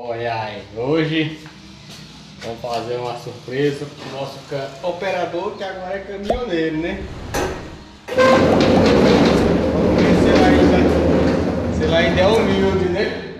Olha aí, hoje vamos fazer uma surpresa pro nosso operador que agora é caminhoneiro, né? Vamos ver se ele ainda, se ele ainda é humilde, né?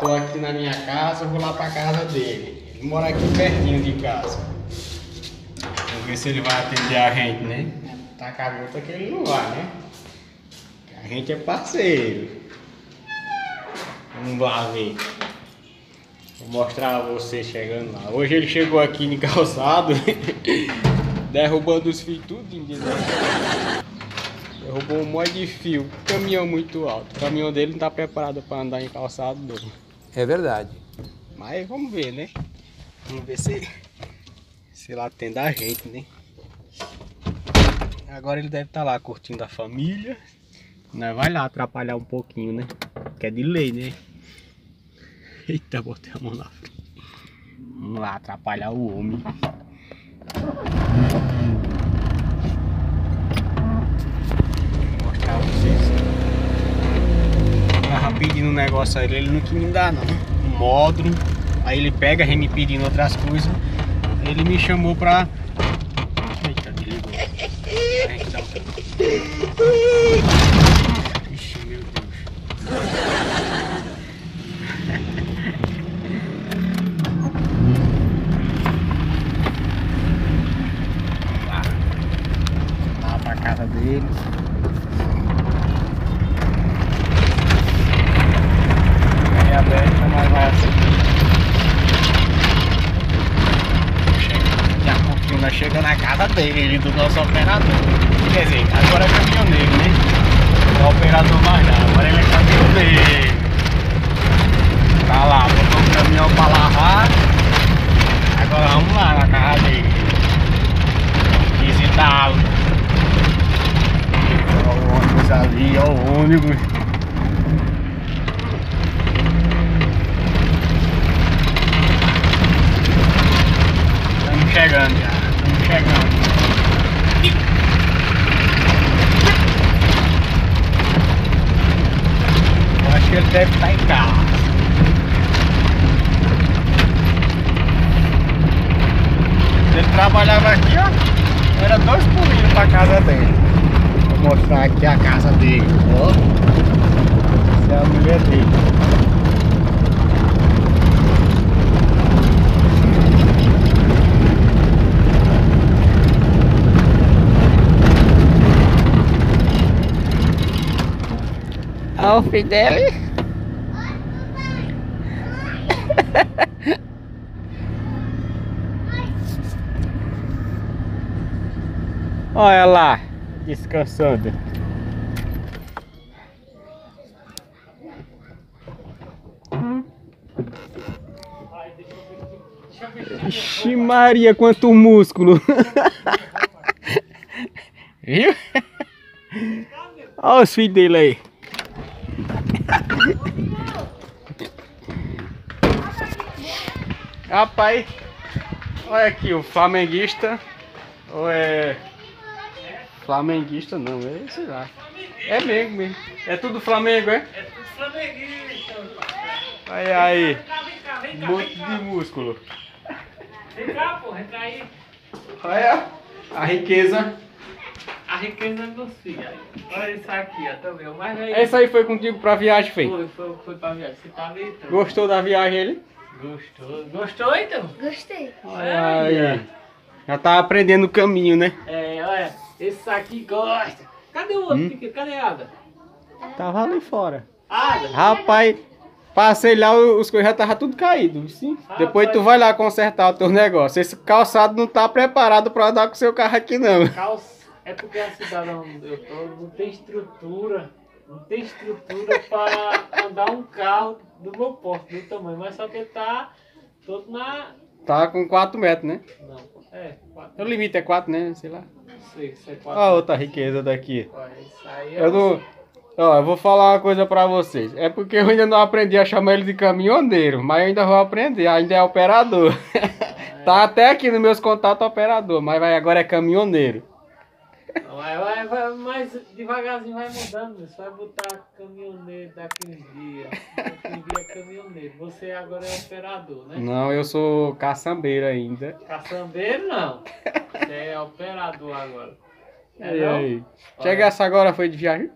Tô aqui na minha casa, vou lá pra casa dele. Ele mora aqui pertinho de casa. Vamos ver se ele vai atender a gente, né? Tá com a que ele não vai, né? A gente é parceiro. Vamos lá ver. Vou mostrar a você chegando lá. Hoje ele chegou aqui no calçado, derrubando os fios tudo Derrubou um monte de fio, caminhão muito alto. O caminhão dele não está preparado para andar em calçado não. É verdade. Mas vamos ver, né? Vamos ver se, se ele atende a gente, né? Agora ele deve estar tá lá curtindo a família. Nós vai lá atrapalhar um pouquinho, né? Que é de lei, né? Eita, botei a mão na frente. Vamos lá, atrapalhar o homem. Vou mostrar pra vocês. Tava pedindo um negócio a ele, ele não quis me dar não. Um módulo. Aí ele pega, me pedindo outras coisas. Ele me chamou pra. Eita, desligou. Ixi, meu Deus. casa deles. É aberta, mas vai assim. Chega, já pouquinho nós chegamos dele, do nosso operador. Quer dizer, agora é caminhoneiro, né? Não é operador mais não, agora ele é caminhoneiro. Tá lá, botou o caminhão pra lavar. Agora vamos lá na casa dele. Visitá-lo ônibus ali, ó o ônibus. Estamos chegando já, estamos chegando. Eu acho que ele deve estar em casa. Ele trabalhava aqui, ó. Era dois pulinhos pra casa dele mostrar aqui a casa dele, ó. Essa é a mulher dele. Olha o filho dele. Olha lá descansando. Ixi Maria, quanto músculo! Viu? Olha os filhos dele aí. Rapaz, olha aqui o flamenguista. Ou é Flamenguista não, é sei lá. É mesmo mesmo. É tudo Flamengo, é? É tudo flamenguista. Aí, aí. Monte de músculo. Vem cá, pô, entra aí. Olha a riqueza. A riqueza dos filhos. Olha isso aqui, ó, também. O mais velho. Essa aí foi contigo pra viagem, Fê? Foi, foi, foi pra viagem. Você tá então? Gostou da viagem ele? Gostou. Gostou, então? Gostei. Olha aí. Já tá aprendendo o caminho, né? É, olha. Esse aqui gosta. Cadê o outro hum? Cadê a Ada? Tava ali fora. Ada? Rapaz, passei lá, os coisas já estavam tudo caído. Sim. Rapaz. Depois tu vai lá consertar o teu negócio. Esse calçado não tá preparado pra andar com o seu carro aqui não. Calça. É porque a cidade onde eu tô não tem estrutura. Não tem estrutura para andar um carro do meu porte, do tamanho. Mas só que tá todo na. Tá com 4 metros, né? Não, é, 4. O limite é 4, né? Sei lá. Olha a outra riqueza daqui. Eu não... Ó, eu vou falar uma coisa pra vocês. É porque eu ainda não aprendi a chamar ele de caminhoneiro, mas eu ainda vou aprender, ainda é operador. É. tá até aqui nos meus contatos operador, mas vai, agora é caminhoneiro. Vai, vai, vai, mas devagarzinho vai mudando, você vai botar caminhoneiro daqueles dias. Daquele dia é caminhoneiro. Você agora é operador, né? Não, eu sou caçambeiro ainda. Caçambeiro não. Você é operador agora. É E aí? Chegasse agora foi de viagem?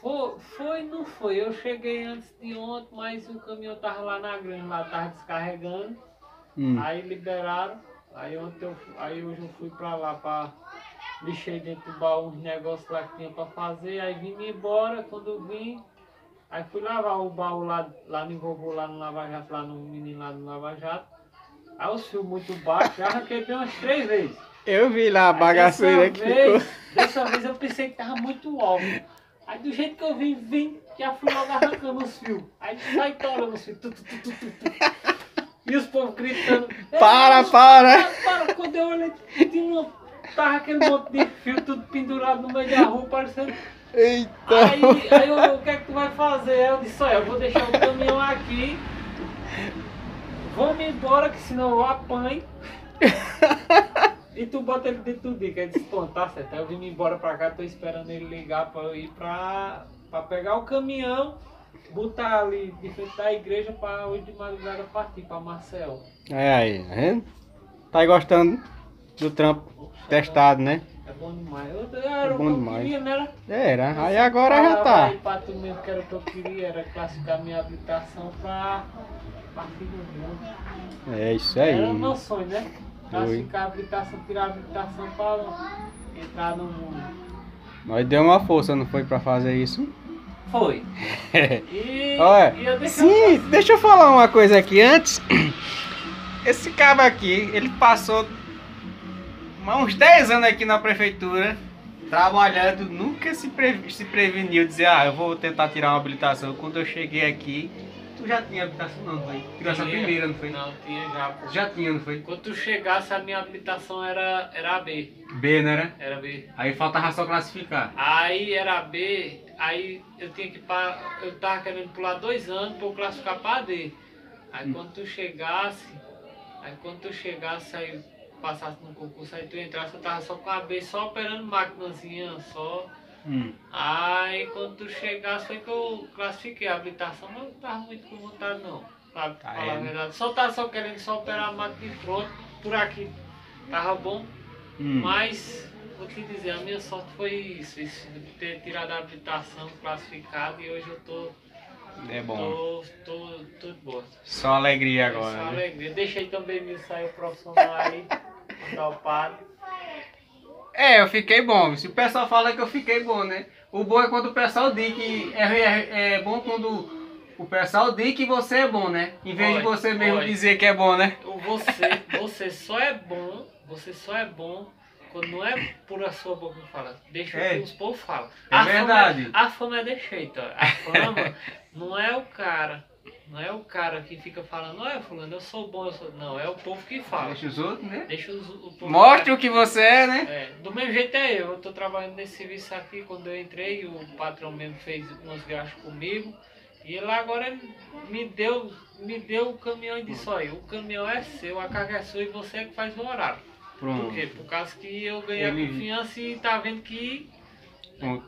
Foi, foi, não foi. Eu cheguei antes de ontem, mas o caminhão tava lá na grande, lá tava descarregando. Hum. Aí liberaram. Aí ontem eu, aí hoje eu fui pra lá pra lixei dentro do baú uns negócios lá que tinha pra fazer. Aí vim embora, quando vim, aí fui lavar o baú lá, lá no vovô, lá no Lava Jato, lá no menino lá no Lava Jato. Aí os fios muito baixos, já arranquei bem umas três vezes. Eu vi lá a bagaceira que ficou. Dessa vez eu pensei que tava muito alto. Aí do jeito que eu vim, vim, já fui logo arrancando os fios. Aí sai torando os fios. Tu, tu, tu. E os povos gritando. Para, "Ei, para!" para! Quando eu olhei, tinha uma, tava aquele monte de fio tudo pendurado no meio da rua, parecendo. Eita! Aí, aí eu, o que é que tu vai fazer? Eu disse, olha, eu vou deixar o caminhão aqui. Vamos embora, que senão eu apanho. E tu bota ele dentro do dica. Ele disse, pô, tá certo. Aí eu vim embora pra cá, tô esperando ele ligar pra eu ir pra, pra pegar o caminhão, botar ali de frente da igreja pra hoje de madrugada partir pra Marcel. É aí, tá vendo? Tá aí gostando do trampo testado, né? É bom demais. Eu, era É o bom que eu demais. queria, né? Era, aí agora já tá. Aí pra tu mesmo que era o que eu queria, era classificar minha habilitação pra partir do mundo. É isso Era o aí. meu sonho, né? Classificar a habilitação, tirar a habilitação pra entrar no mundo. Nós deu uma força, não foi pra fazer isso? Foi. E, Olha, e eu deixei sim, deixa eu falar uma coisa aqui antes. Esse cabo aqui, ele passou uns 10 anos aqui na prefeitura, trabalhando, nunca se, pre- se preveniu dizer, ah, eu vou tentar tirar uma habilitação. Quando eu cheguei aqui, tu já tinha habilitação não, foi? Tirou essa primeira, não foi? Não, tinha já. pô. Já tinha, não foi? Quando tu chegasse, a minha habilitação era, era B. B, não era? Era B. Aí faltava só classificar. Aí era B, aí eu tinha que eu tava querendo pular dois anos pra eu classificar pra D. Aí quando tu chegasse, aí quando tu chegasse, aí passasse no concurso, aí tu entrasse, eu tava só com a B, só operando maquinazinha, só. Hum. Aí quando tu chegasse foi que eu classifiquei a habilitação, mas eu não tava muito com vontade não. Pra Tá falar a verdade. Só tava só querendo só operar a máquina de pronto, por aqui. Tava bom. Hum. Mas, vou te dizer, a minha sorte foi isso, isso de ter tirado a habilitação classificada e hoje eu tô, É bom. tô, tô, tô de boa. Só alegria Só agora. né? alegria. Deixei também meu ensaio profissional aí, dopado. É, eu fiquei bom. Se o pessoal fala que eu fiquei bom, né? O bom é quando o pessoal diz que é, é, é bom quando o pessoal diz que você é bom, né? Em vez de você mesmo dizer que é bom, né? Você, você só é bom, você só é bom quando não é por a sua boca que fala. Deixa É. o que os povos falam. É a verdade. Fama, a fama é de jeito. ó. A fama não é o cara. Não é o cara que fica falando, olha fulano, eu sou bom, eu sou. Não, é o povo que fala. Deixa os outros, né? Deixa os, o povo Mostre o que você é, né? É, do mesmo jeito é eu. Eu tô trabalhando nesse serviço aqui. Quando eu entrei, o patrão mesmo fez uns gastos comigo. E ele agora me deu, me deu o caminhão e disse, olha, o caminhão é seu, a carga é sua e você é que faz o horário. Por Pronto. quê? Por causa que eu ganhei a confiança e tá vendo que.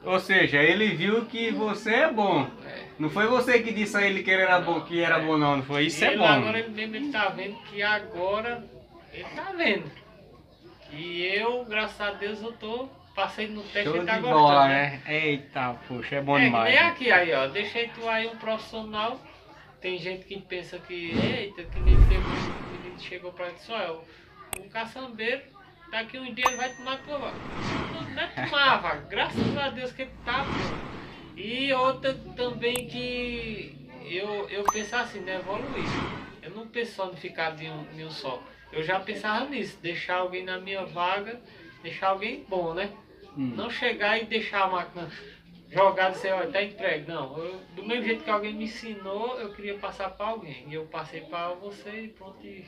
Ou seja, ele viu que você é bom. É, Não foi você que disse a ele que ele era bom, que era bom não, não foi? Isso é ele bom. agora ele mesmo ele tá vendo que agora ele tá vendo. E eu, graças a Deus, eu tô. Passei no teste Show e tá de gostando. bola, né? né? Eita, poxa, é bom é, demais. né? aqui aí, ó. Deixei tu aí um profissional. Tem gente que pensa que, eita, que nem teve um menino chegou pra e disse, olha, o, o caçambeiro, daqui um dia ele vai tomar tua vaga. Não é tomar a vaga, graças a Deus que ele pô. E outra também que eu, eu pensava assim, né, evoluir. Eu não penso só em ficar de um, de um só. Eu já pensava nisso, deixar alguém na minha vaga, deixar alguém bom, né? Hum. Não chegar e deixar a máquina jogada dizer, olha, tá entregue. Não, eu, do mesmo jeito que alguém me ensinou, eu queria passar para alguém. E eu passei para você e pronto. E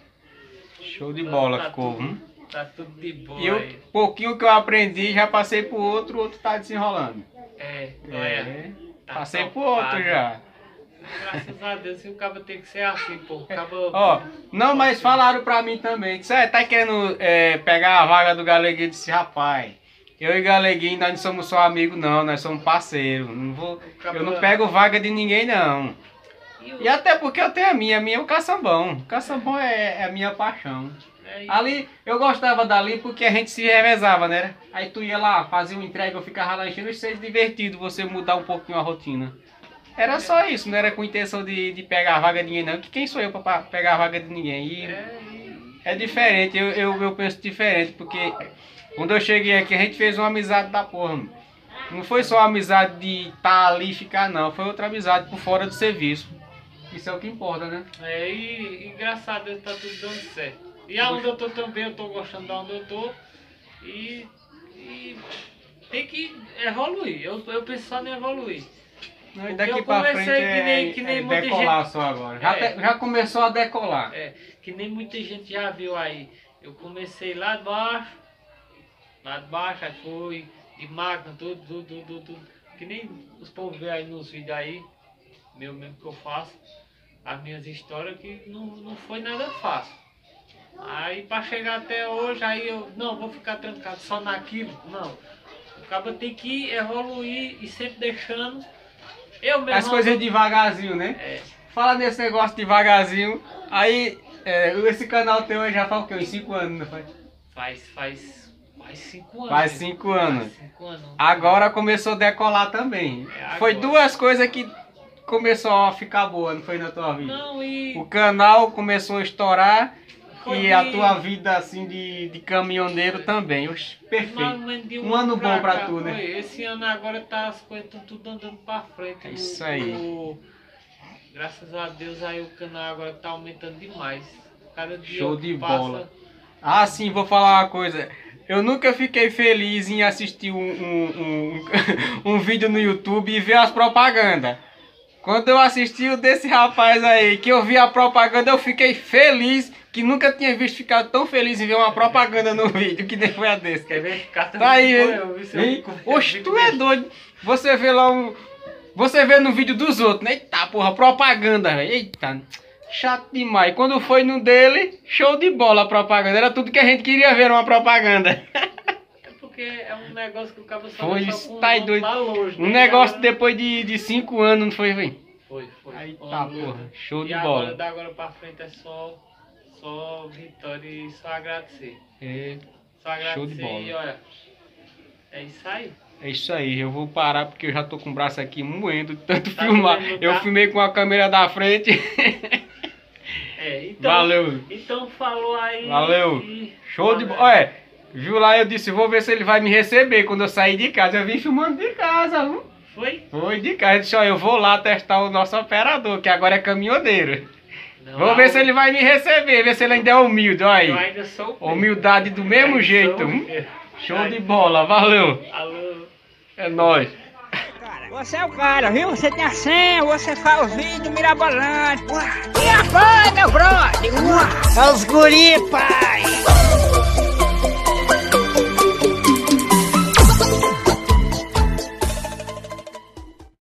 Show de bola tá ficou. hum? Tá tudo de boa E o pouquinho que eu aprendi, já passei pro outro, o outro tá desenrolando. É, olha, É, tá passei pro topado. outro já. Graças a Deus, o cabo tem que ser assim, pô. O cabo... Ó, não, mas falaram pra mim também. Disse, é, tá querendo é, pegar a vaga do Galeguinho? Disse, rapaz, Eu e Galeguinho, nós não somos só amigos, não, nós somos parceiros. Não vou, eu não pego vaga de ninguém, não. E E até porque eu tenho a minha, a minha é o caçambão. O caçambão é, é a minha paixão. É, Ali, eu gostava dali porque a gente se revezava, né? Aí tu ia lá, fazia uma entrega, eu ficava lá enchendo, isso é divertido, você mudar um pouquinho a rotina. Era só isso, não era com intenção de, de pegar a vaga de ninguém, não. Que quem sou eu pra pegar a vaga de ninguém? E é, é diferente, eu, eu, eu penso diferente, porque quando eu cheguei aqui a gente fez uma amizade da porra. mano. Não foi só uma amizade de estar ali e ficar, não. Foi outra amizade por fora do serviço. Isso é o que importa, né? É, e, e Deus tá tudo dando certo. E aonde eu tô também, eu tô gostando de onde eu tô. E, e tem que evoluir. Eu, eu penso só em evoluir. E Porque daqui eu pra frente que é, nem- que nem é muita decolar só agora. Já, É. te- já começou a decolar. É, que nem muita gente já viu aí. Eu comecei lá de baixo, lá de baixo, aí fui de máquina, tudo, tudo, tudo, tudo, tudo. Que nem os povos vê aí nos vídeos aí, meu mesmo que eu faço, as minhas histórias, que não, não foi nada fácil. Aí pra chegar até hoje, aí eu, não, vou ficar trancado só naquilo, não. O cara tem que evoluir e sempre deixando. Eu mesmo. As coisas devagarzinho, né? É, Fala nesse negócio devagarzinho. Aí, é, esse canal teu aí já faz o quê? Uns 5 anos, não faz? faz, faz, faz cinco anos. Faz né? 5 anos. Faz cinco anos. Agora começou a decolar também. É, Foi duas coisas que começou a ficar boa, não foi na tua vida? Não, e. O canal começou a estourar E a tua vida assim de, de caminhoneiro também. Oxe, perfeito. de Um ano bom pra cá, tu, né? Esse ano agora tá as coisas tudo andando pra frente. É O- isso aí. o- graças a Deus aí o canal agora tá aumentando demais. Cada dia Show de passa, bola. Ah, sim, vou falar uma coisa. Eu nunca fiquei feliz em assistir um, um, um, um vídeo no YouTube e ver as propagandas. Quando eu assisti o desse rapaz aí, que eu vi a propaganda, eu fiquei feliz, que nunca tinha visto ficar tão feliz em ver uma propaganda no vídeo, que nem foi a desse. Quer ver? Tá aí, hein? Oxe, tu que- é doido. Você vê lá um. Você vê no vídeo dos outros, né? Eita, porra, propaganda, velho. Eita, chato demais. Quando foi no dele, show de bola a propaganda. Era tudo que a gente queria ver uma propaganda. Porque é um negócio que o cara só Foi, só tá doido. lá longe, Um né? negócio Agora- depois de, de cinco anos, não foi, velho? Foi, foi. Aí tá, porra. Show E de agora, bola. da agora pra frente é só, só vitória e só agradecer. É, Só agradecer Show de bola. e olha, é isso aí. é isso aí. Eu vou parar porque eu já tô com o braço aqui moendo de tanto Tá filmar. Eu tá? filmei com a câmera da frente. É, então, Valeu. Então falou aí. Valeu. e- Show de Valeu. bola. Olha, viu lá, eu disse, vou ver se ele vai me receber quando eu sair de casa. Eu vim filmando de casa, viu? Foi? Foi de casa. Eu disse, ó, eu vou lá testar o nosso operador, que agora é caminhoneiro. Não, Vou ver se ele vai me receber, ver se ele ainda é humilde, olha Eu aí. ainda sou o filho. Humildade do mesmo Ainda jeito. o hum? Show de bola, valeu. Alô. É nóis. Você é o cara, viu? Você tem a senha, você faz os vídeos mirabolantes. Uá. E agora, meu brother? Uá. É os guri, pai.